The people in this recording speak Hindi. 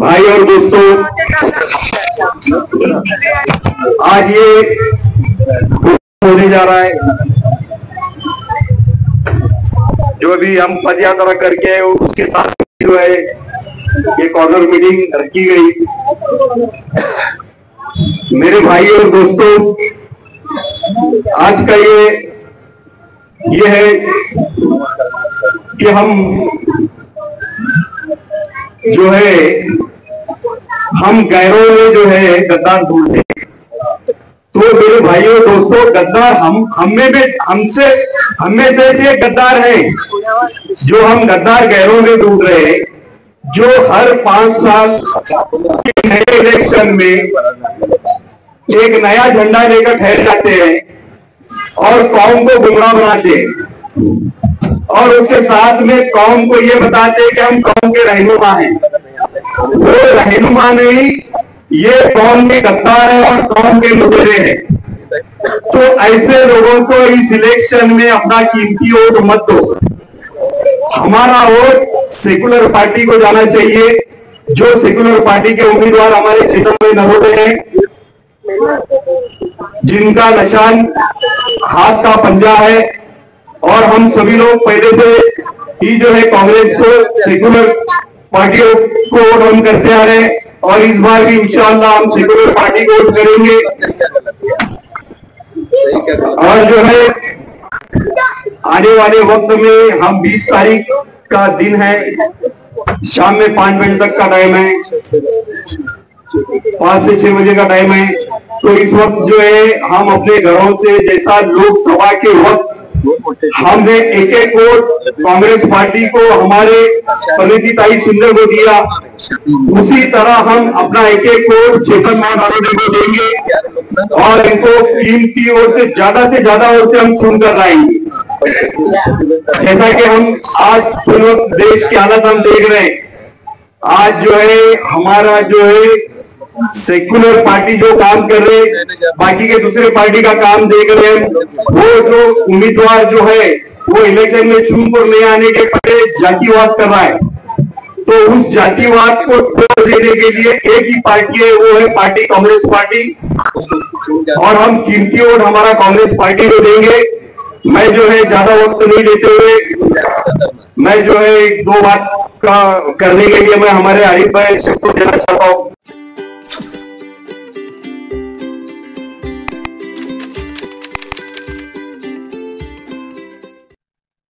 भाई और दोस्तों, आज ये होने जा रहा है। जो भी हम पद यात्रा करके उसके साथ जो है, ये कॉर्नर मीटिंग रखी गई। मेरे भाई और दोस्तों, आज का ये ये है कि हम जो है हम गैरों में जो है गद्दार ढूंढते हैं। तो मेरे भाइयों, दोस्तों, गद्दार हम, हमें भी, हमसे, हमें से एक गद्दार है, जो हम गद्दार गैरों में ढूंढ रहे हैं, जो हर पाँच साल नए इलेक्शन में एक नया झंडा लेकर ठहर जाते हैं और कौम को गुमराह बनाते हैं। और उसके साथ में कौम को ये बताते हैं कि हम कौम के रहनुमा हैं। रहनुमा नहीं ये कौन के गद्दार है और कौम के लुटेरे हैं? तो ऐसे लोगों को इस इलेक्शन में अपना कीमती वोट मत दो। हमारा वोट सेकुलर पार्टी को जाना चाहिए। जो सेकुलर पार्टी के उम्मीदवार हमारे क्षेत्र में नरोदे हैं, जिनका निशान हाथ का पंजा है, और हम सभी लोग पहले से ही जो है कांग्रेस को सेकुलर पार्टियों को वोट हम करते आ रहे हैं और इस बार भी इंशाल्लाह हम सेकुलर पार्टी को वोट करेंगे। और जो है, आने वाले वक्त में हम 20 तारीख का दिन है। शाम में पाँच बजे तक का टाइम है। पाँच से छह बजे का टाइम है। तो इस वक्त जो है, हम अपने घरों से जैसा लोकसभा के वक्त हमने एक एक वोट कांग्रेस पार्टी को, हमारे प्रणीति ताई सुंदर को दिया। उसी तरह हम अपना एक एक वोट चेतन महाराणी को देंगे। और इनको कीमती ओर से, ज़्यादा से ज़्यादा ओर से हम चुन कर लाएँगे। जैसा कि हम आज देश की हालत हम देख रहे हैं। आज जो है, हमारा जो है सेक्युलर पार्टी जो काम कर रहे, बाकी के दूसरे पार्टी का काम देख रहे हैं। वो जो उम्मीदवार जो है, वो इलेक्शन में चुनकर नहीं आने के पहले जातिवाद कर रहा है। तो उस जातिवाद को तोड़ देने के लिए एक ही पार्टी है, वो है पार्टी कांग्रेस पार्टी। और हम कीमती वोट हमारा कांग्रेस पार्टी को देंगे। मैं जो है ज़्यादा वक्त नहीं देते हुए, मैं जो है एक दो बात का करने के लिए मैं हमारे आरिफ भाई सबको देना चाहता हूँ।